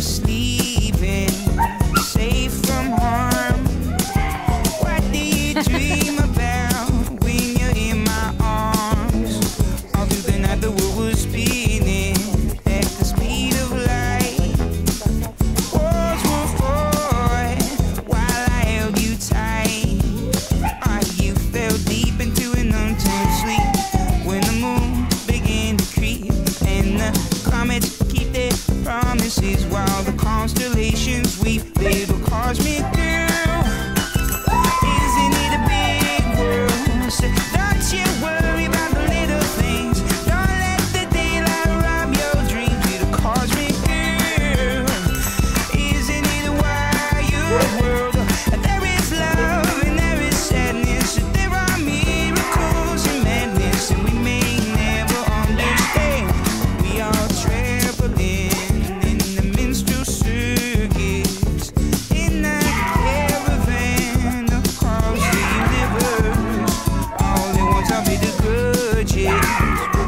sleep. temptation Yeah!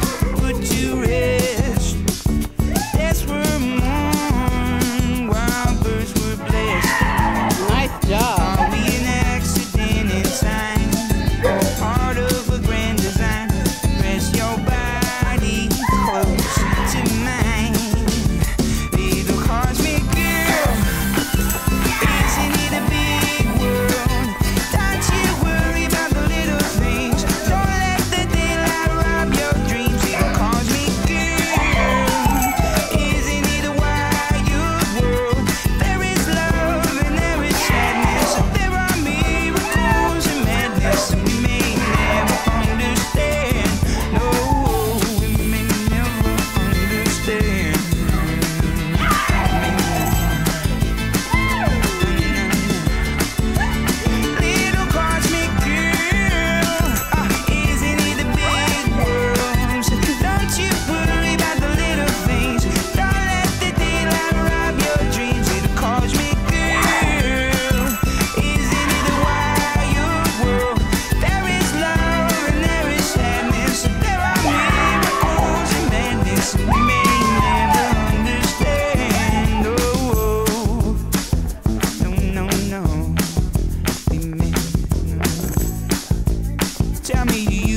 tell me